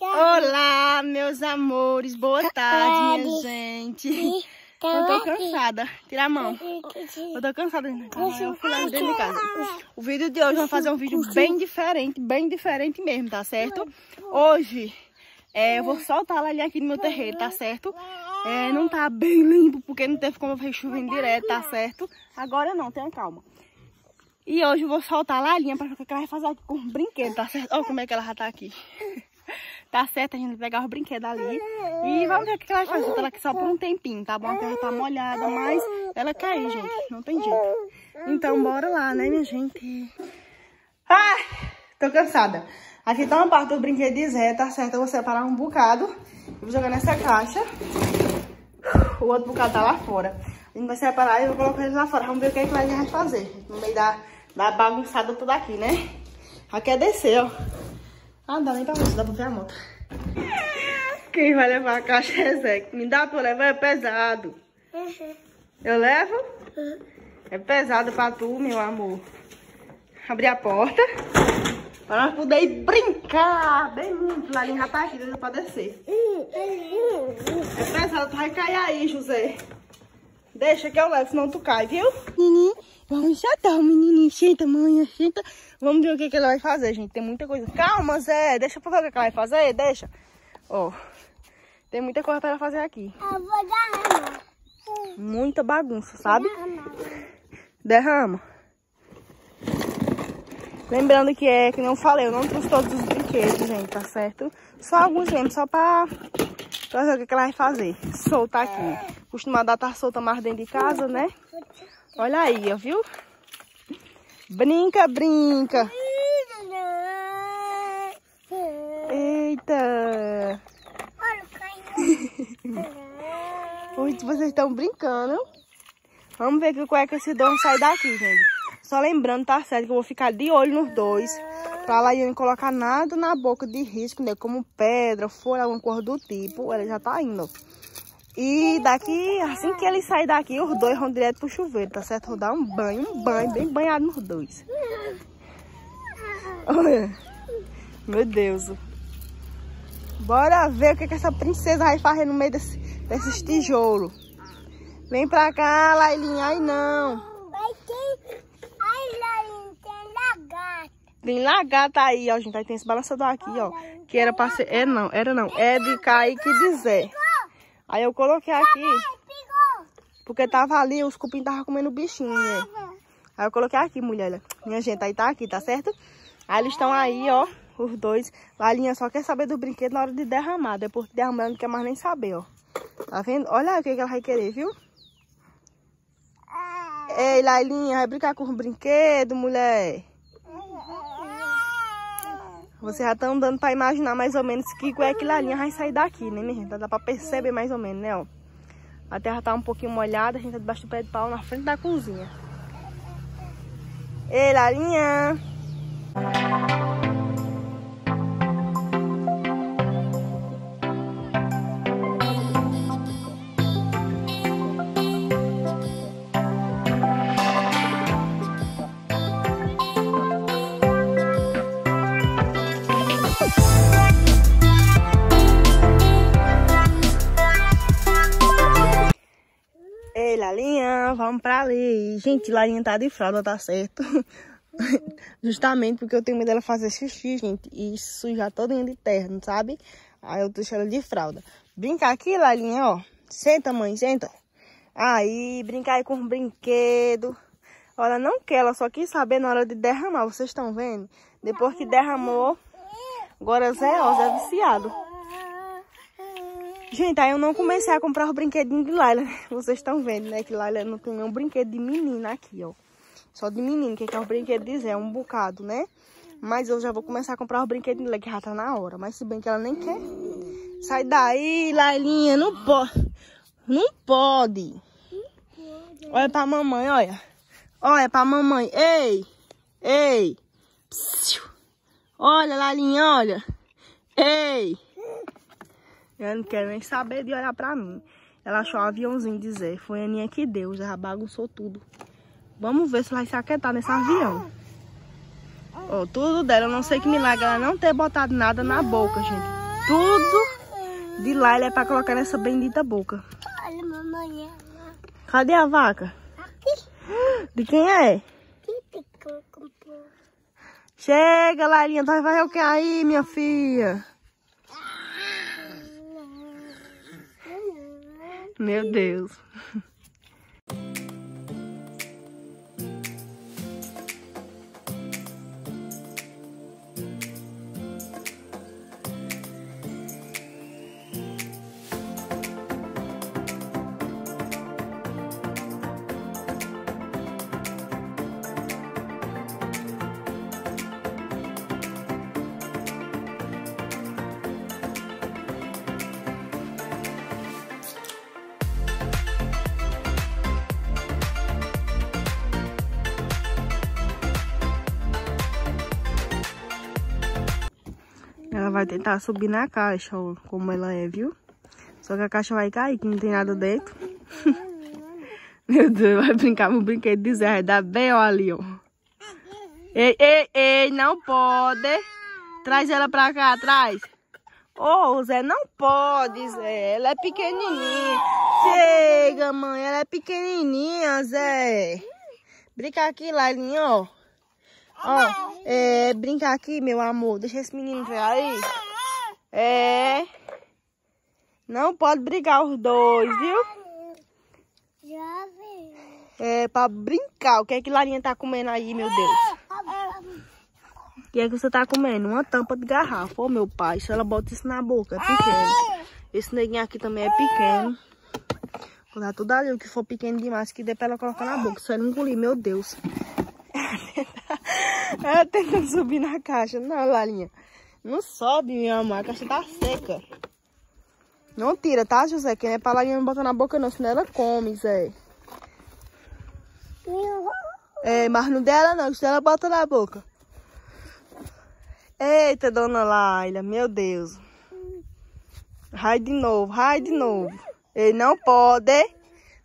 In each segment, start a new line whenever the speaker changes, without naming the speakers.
Olá, meus amores. Boa tarde, minha gente. Eu tô cansada. Tira a mão. Eu tô cansada. Eu fui lá dentro de casa. O vídeo de hoje vamos fazer um vídeo bem diferente, bem diferente mesmo, tá certo? Hoje é, eu vou soltar ela ali aqui no meu terreiro, tá certo? É, não tá bem limpo, porque não teve como eu chovendo direto, tá certo? Agora não, tenha calma. E hoje eu vou soltar a Lalinha pra ver o que ela vai fazer com os brinquedos, tá certo? Olha como é que ela já tá aqui. tá certo, a gente vai pegar os brinquedos ali. E vamos ver o que ela vai fazer. Ela aqui só por um tempinho, tá bom? A terra tá molhada, mas ela ir, gente. Não tem jeito. Então bora lá, né, minha gente? Ai, tô cansada. Aqui tá uma parte do brinquedo de Zé, tá certo? Eu vou separar um bocado. Vou jogar nessa caixa. O outro bocado tá lá fora. A gente vai separar e eu vou colocar ele lá fora. Vamos ver o que, é que a gente vai fazer. No meio da Dá bagunçada tudo aqui, né? Aqui é descer, ó. Ah, não dá nem pra ver, dá pra ver a moto. Quem vai levar a caixa é Zé. Me dá pra levar, é pesado. Uhum. Eu levo? Uhum. É pesado pra tu, meu amor. Abrir a porta. Pra nós poder brincar. Bem muito. Lá já tá aqui, dá pra descer. É pesado, tu vai cair aí, José. Deixa que eu levo, senão tu cai, viu? Nini. Vamos sentar, o menininho. Senta, mãe, senta. Vamos ver o que, que ela vai fazer, gente. Tem muita coisa. Calma, Zé. Deixa pra ver o que ela vai fazer. Deixa. Ó. Tem muita coisa pra ela fazer aqui.
Eu vou derramar.
Muita bagunça, sabe? Derrama. Lembrando que é, que não falei, eu não trouxe todos os brinquedos, gente, tá certo? Só alguns mesmo, só pra, ver o que, que ela vai fazer. Soltar aqui. Costumada estar solta mais dentro de casa, né? Olha aí, ó, viu? Brinca, brinca. Eita. Oi, vocês estão brincando. Vamos ver que, qual é que esse dono sai daqui, gente. Só lembrando, tá certo, que eu vou ficar de olho nos dois. Pra lá não colocar nada na boca de risco, né? Como pedra, folha, alguma coisa do tipo. Ela já tá indo, e daqui, assim que ele sair daqui, os dois vão direto pro chuveiro, tá certo? Vou dar um banho, um banho bem banhado nos dois. Olha. Meu Deus. Bora ver o que, que essa princesa vai fazer no meio desse, desses tijolos. Vem pra cá, Lailinha. Ai, não.
Ai, Lailinha, tem lagarta.
Tem lagarta aí, ó, gente. Aí tem esse balançador aqui, ó. Que era pra ser... É não, era não. É de Kaique dizer. Aí eu coloquei aqui, porque tava ali, os cupim tava comendo bichinho, né? Aí eu coloquei aqui, mulher. Minha gente, aí tá aqui, tá certo? Aí eles estão aí, ó, os dois. Lalinha só quer saber do brinquedo na hora de derramar. Depois que derramar, não quer mais nem saber, ó. Tá vendo? Olha o que, que ela vai querer, viu? Ei, Lailinha, vai brincar com os brinquedos, mulher? Vocês já estão dando para imaginar mais ou menos que é que Lalinha vai sair daqui, né, minha gente? Dá para perceber mais ou menos, né, ó. A terra tá um pouquinho molhada, a gente tá debaixo do pé de pau na frente da cozinha. Ei, Lalinha! vamos pra ali. Gente, Larinha tá de fralda, tá certo? Justamente porque eu tenho medo dela fazer xixi, gente, e sujar todinha de terra, não sabe? Aí eu deixo ela de fralda. Brincar aqui, Larinha, ó. Senta, mãe, senta. Aí, brincar aí com os brinquedos. Olha, não quer, ela só quis saber na hora de derramar, vocês estão vendo? Depois que derramou, agora Zé, ó, Zé é viciado. Gente, aí eu não comecei a comprar os brinquedinhos de Laila. Vocês estão vendo, né? Que Laila não tem nenhum brinquedo de menina aqui, ó. Só de menino, que é o brinquedo de Zé, um bocado, né? Mas eu já vou começar a comprar os brinquedinhos dela, que já tá na hora. Mas se bem que ela nem quer. Sai daí, Lailinha, não pode. Não pode. Olha pra mamãe, olha. Olha pra mamãe. Ei, ei. Olha, Lailinha, olha. Ei. Ela não quer nem saber de olhar pra mim. Ela achou o aviãozinho dizer. Foi a Aninha que deu, já bagunçou tudo. Vamos ver se vai se aquietar nesse avião. Ó, tudo dela. Eu não sei que milagre ela não ter botado nada na boca, gente. Tudo de lá ele é pra colocar nessa bendita boca.
Olha, mamãe.
Cadê a vaca?
Aqui.
De quem é? Chega, Lailinha. Tu vai fazer o que aí, minha filha? Meu Deus. Vai tentar subir na caixa, ó, como ela é, viu? Só que a caixa vai cair, que não tem nada dentro. Meu Deus, vai brincar no brinquedo de Zé, dar bem, ó, ali, ó. Ei, ei, ei, não pode. Traz ela pra cá, traz. Ô, oh, Zé, não pode, Zé. Ela é pequenininha. Chega, mãe, ela é pequenininha, Zé. Brinca aqui, Lailinha, ó. Ó, é, brincar aqui, meu amor. Deixa esse menino ver aí. É. Não pode brigar os dois, viu?
Já vi.
É, pra brincar. O que é que Larinha tá comendo aí, meu Deus? O que é que você tá comendo? Uma tampa de garrafa. Ô, meu pai, se ela bota isso na boca, é pequeno. Esse neguinho aqui também é pequeno. Vou dar tudo ali, o que for pequeno demais, que dê pra ela colocar na boca. Se ela engolir, meu Deus. Ela tentando subir na caixa. Não, Larinha. Não sobe, minha amor. A caixa tá seca. Não tira, tá, José? Que não é pra Larinha não botar na boca, não. Senão ela come, Zé. É, mas não dela, não. Senão ela bota na boca. Eita, dona Laila. Meu Deus. Vai de novo, vai de novo. Ele não pode.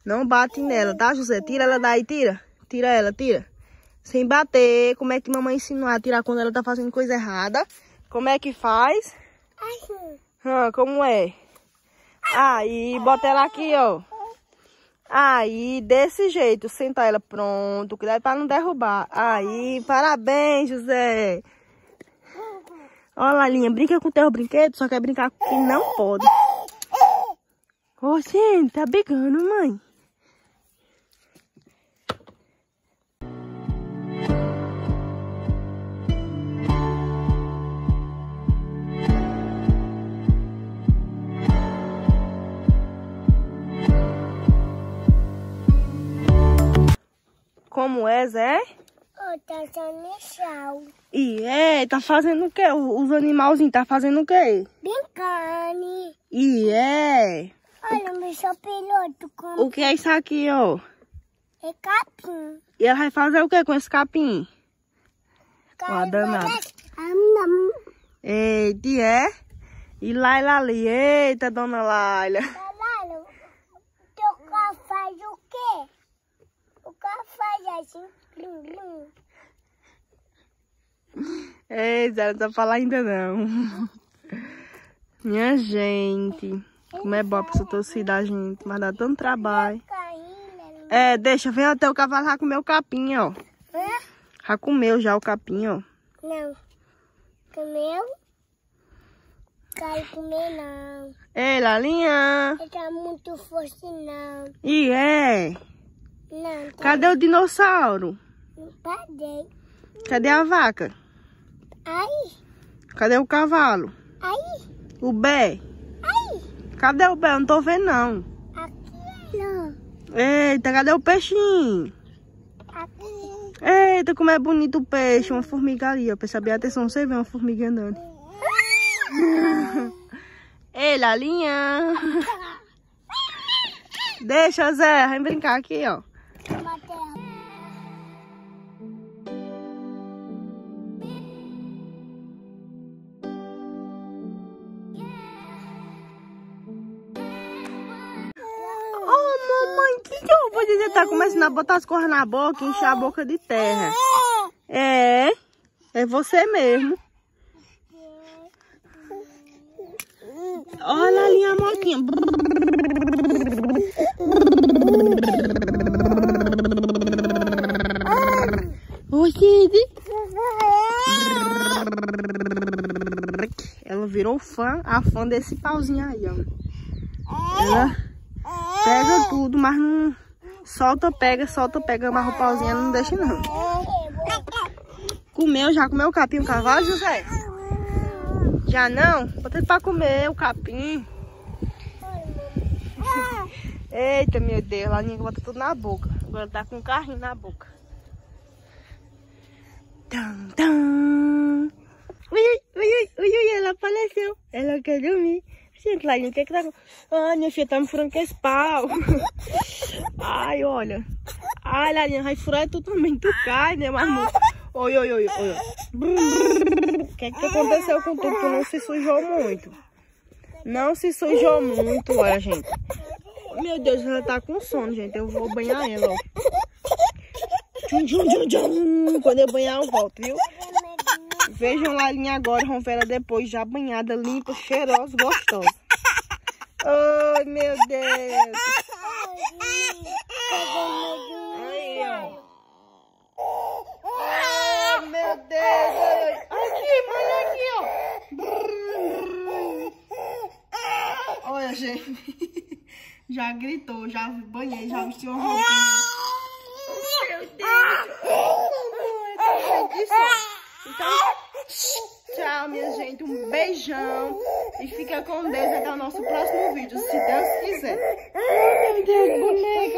Não bate nela, tá, José? Tira ela daí, tira. Tira ela, tira. Sem bater. Como é que mamãe ensinou a tirar quando ela tá fazendo coisa errada? Como é que faz? Ah, como é? Aí, bota ela aqui, ó. Aí, desse jeito, senta ela, pronto. Cuidado pra não derrubar. Aí, parabéns, José. Ó, Lalinha, brinca com o teu brinquedo, só quer brincar com quem não pode. Ô, gente, tá brigando, mãe. Como é, Zé?
Oh, tá dando chão.
E é, tá fazendo o quê? Os animalzinhos tá fazendo o quê?
Brincando.
E é.
Olha, o bicho piloto com
O que é isso aqui, ó?
é capim.
E ela vai fazer o quê com esse capim? Ó, danada. Eita, é? E Laila ali. Eita, dona Laila.
Caralho, o teu carro faz o quê? O carro blim.
Eita, ela não tá falando ainda não. Minha gente. Como é bom pra essa torcida, gente. Mas dá tanto trabalho. É, deixa, vem até o cavalo já comer o capim, ó.
Hã?
Já comeu já o capim, ó.
Não. Comeu? Quero comer não.
Ei, Lalinha.
Ele tá muito forte não.
E é?
Não, tá.
Cadê o dinossauro?
Não parei.
Cadê a vaca?
Aí,
Cadê o cavalo?
aí,
O bé?
aí.
Cadê o bé? Eu não tô vendo, não.
Aqui. Não.
Eita, cadê o peixinho?
Aqui.
Eita, como é bonito o peixe. Uma formiga ali, ó. Saber a atenção, você vê uma formiga andando. Ei, Lalinha. Deixa, Zé. Vem brincar aqui, ó. Que, que eu vou dizer? Tá começando a botar as coisas na boca, encher a boca de terra. É. É você mesmo. Olha ali a motinha. Oi. Ela virou fã, a fã desse pauzinho aí, ó. Ela pega tudo, mas não solta, pega, solta, pega, mas o pauzinho não deixa não. Comeu, já comeu o capim o cavalo, José? Já não? Bota pra comer o capim. Eita, meu Deus, a Laninha bota tudo na boca. Agora tá com um carrinho na boca. Tum, tum. Ui, ui, ui, ui, ui, ela apareceu. Ela quer dormir. Gente, Laninha, o que é que tá... Ai, minha filha tá me furando com esse pau. Ai, olha. Ai, Laninha, vai furar tu também. Tu cai, né, não... Oi, oi, oi, oi. O que, é que aconteceu com tu? Tu não se sujou muito. Não se sujou muito, olha, gente. Meu Deus, ela tá com sono, gente. Eu vou banhar ela, ó. Quando eu banhar, eu volto, viu? Vejam lá a linha agora, vamos ver ela depois já banhada, limpa, cheirosa, gostosa. Ai, meu Deus. Ai, meu Deus. Aqui, aqui, ó. Olha, gente. Já gritou, já banhei, já vestiu uma roupinha. Meu Deus. Então, tchau, minha gente. Um beijão. E fica com Deus até o nosso próximo vídeo, se Deus quiser. Ai, meu Deus, boneco.